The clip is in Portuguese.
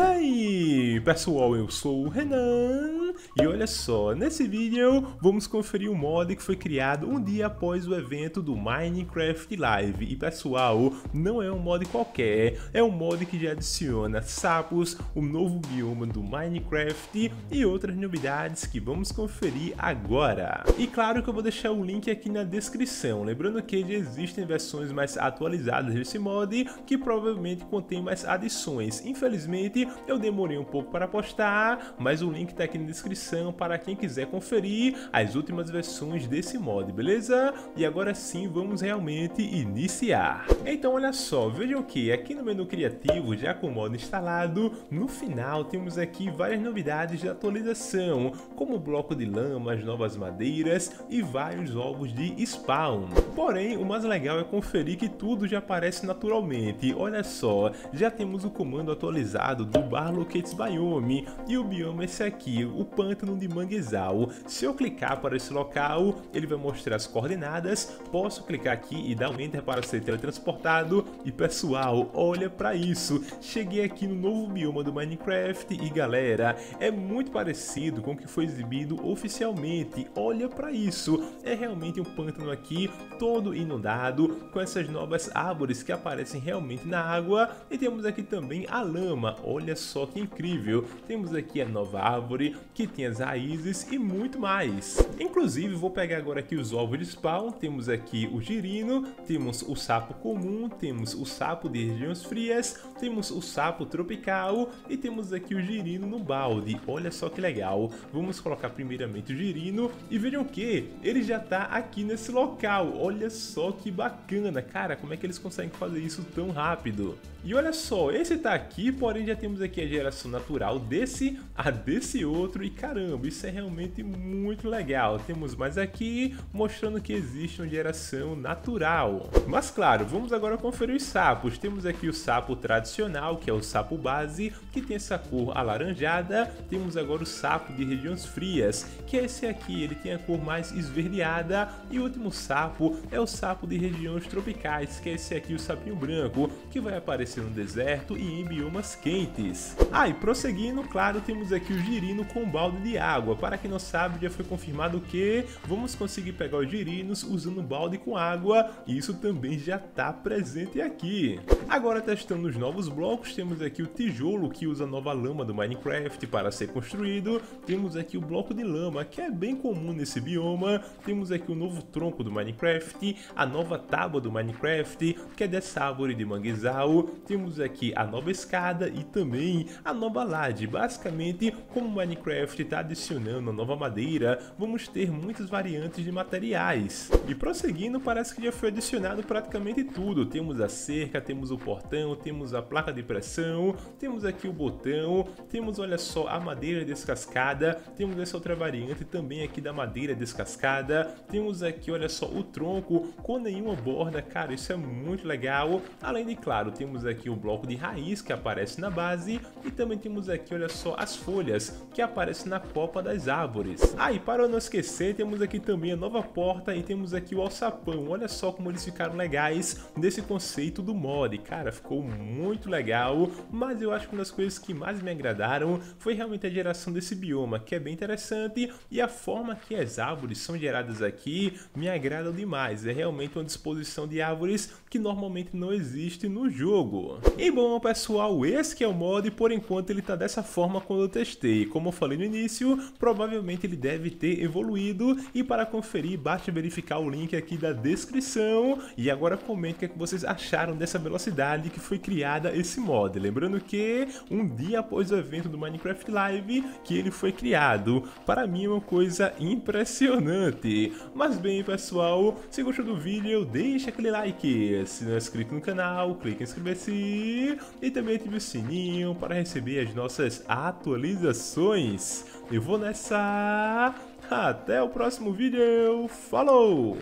E aí, pessoal, eu sou o Renan e olha só, nesse vídeo vamos conferir um mod que foi criado um dia após o evento do Minecraft Live. E pessoal, não é um mod qualquer, é um mod que já adiciona sapos, o um novo bioma do Minecraft e outras novidades que vamos conferir agora. E claro que eu vou deixar o link aqui na descrição, lembrando que já existem versões mais atualizadas desse mod que provavelmente contém mais adições. Infelizmente, eu demorei um pouco para postar, mas o link está aqui na descrição para quem quiser conferir as últimas versões desse mod, beleza? E agora sim, vamos realmente iniciar. Então olha só, vejam que aqui no menu criativo, já com o mod instalado, no final temos aqui várias novidades de atualização, como bloco de lama, as novas madeiras e vários ovos de spawn. Porém, o mais legal é conferir que tudo já aparece naturalmente. Olha só, já temos o comando atualizado do Bar Locates Biome e o bioma é esse aqui, o pântano de manguezal. Se eu clicar para esse local, ele vai mostrar as coordenadas, posso clicar aqui e dar um enter para ser teletransportado. E pessoal, olha para isso, cheguei aqui no novo bioma do Minecraft e galera, é muito parecido com o que foi exibido oficialmente, olha para isso, é realmente um pântano aqui, todo inundado, com essas novas árvores que aparecem realmente na água. E temos aqui também a lama, olha só que incrível, temos aqui a nova árvore que tem as raízes e muito mais. Inclusive vou pegar agora aqui os ovos de spawn, temos aqui o girino, temos o sapo comum, temos o sapo de regiões frias, temos o sapo tropical e temos aqui o girino no balde, olha só que legal. Vamos colocar primeiramente o girino e vejam que ele já está aqui nesse local, olha só que bacana, cara, como é que eles conseguem fazer isso tão rápido? E olha só, esse tá aqui, porém já temos aqui a geração natural desse a desse outro e caramba, isso é realmente muito legal. Temos mais aqui mostrando que existe uma geração natural. Mas claro, vamos agora conferir os sapos. Temos aqui o sapo tradicional, que é o sapo base, que tem essa cor alaranjada. Temos agora o sapo de regiões frias, que é esse aqui, ele tem a cor mais esverdeada. E o último sapo é o sapo de regiões tropicais, que é esse aqui, o sapinho branco, que vai aparecer no deserto e em biomas quentes. Ah, e prosseguindo, claro, temos aqui o girino com um balde de água. Para quem não sabe, já foi confirmado que vamos conseguir pegar os girinos usando um balde com água, e isso também já está presente aqui. Agora testando os novos blocos, temos aqui o tijolo que usa a nova lama do Minecraft para ser construído, temos aqui o bloco de lama que é bem comum nesse bioma, temos aqui o novo tronco do Minecraft, a nova tábua do Minecraft, que é dessa árvore de manguezal, temos aqui a nova escada e também a nova laje. Basicamente, como Minecraft está adicionando a nova madeira, vamos ter muitas variantes de materiais. E prosseguindo, parece que já foi adicionado praticamente tudo. Temos a cerca, temos o portão, temos a placa de pressão, temos aqui o botão, temos, olha só, a madeira descascada, temos essa outra variante também aqui da madeira descascada, temos aqui, olha só, o tronco com nenhuma borda, cara, isso é muito legal. Além de, claro, temos aqui o bloco de raiz que aparece na base e também temos aqui, olha só, as folhas que aparecem na copa das árvores. Ah, e para não esquecer, temos aqui também a nova porta e temos aqui o alçapão. Olha só como eles ficaram legais nesse conceito do mod. Cara, ficou muito legal, mas eu acho que uma das coisas que mais me agradaram foi realmente a geração desse bioma, que é bem interessante e a forma que as árvores são geradas aqui me agrada demais. É realmente uma disposição de árvores que normalmente não existe no jogo. E bom pessoal, esse que é o mod por enquanto ele tá dessa forma quando eu testei. Como eu falei no início, provavelmente ele deve ter evoluído e para conferir basta verificar o link aqui da descrição e agora comente o que, é que vocês acharam dessa velocidade que foi criada esse mod. Lembrando que um dia após o evento do Minecraft Live que ele foi criado. Para mim é uma coisa impressionante. Mas bem pessoal, se gostou do vídeo, deixa aquele like. Se não é inscrito no canal, clique em inscrever-se e também ative o sininho para receber as nossas atualizações. Eu vou nessa. Até o próximo vídeo. Falou!